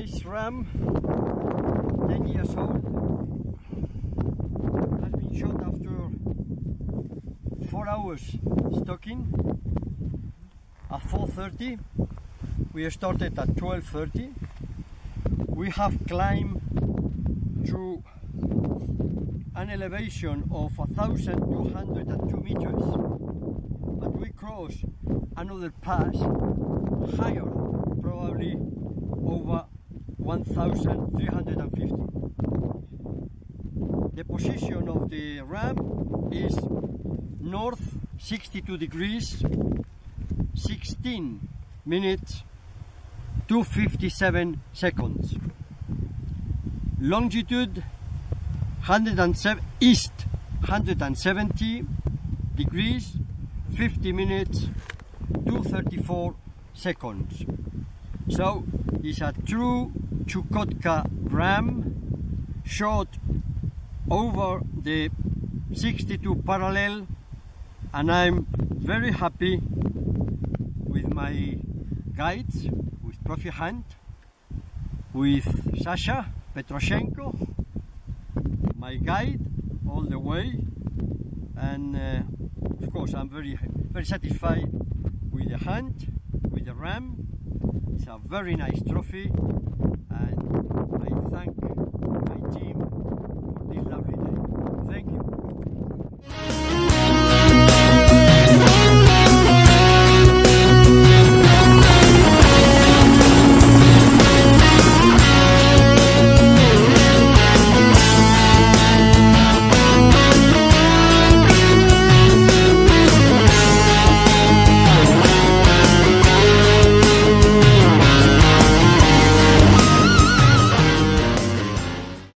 nice ram, 10 years old. Has been shot after 4 hours stocking at 4.30. We started at 12.30. We have climbed to an elevation of 1,202 meters, but we cross another pass higher, probably over 1,350. The position of the ram is north 62 degrees, 16 minutes, 257 seconds. Longitude 107 east 170 degrees 50 minutes 234 seconds so it's a true Chukotka ram shot over the 62 parallel and I'm very happy with my guides with ProfiHunt with Sasha Petroshenko my guide all the way. And uh, of course I'm very very satisfied with the hunt with the ram. It's a very nice trophy I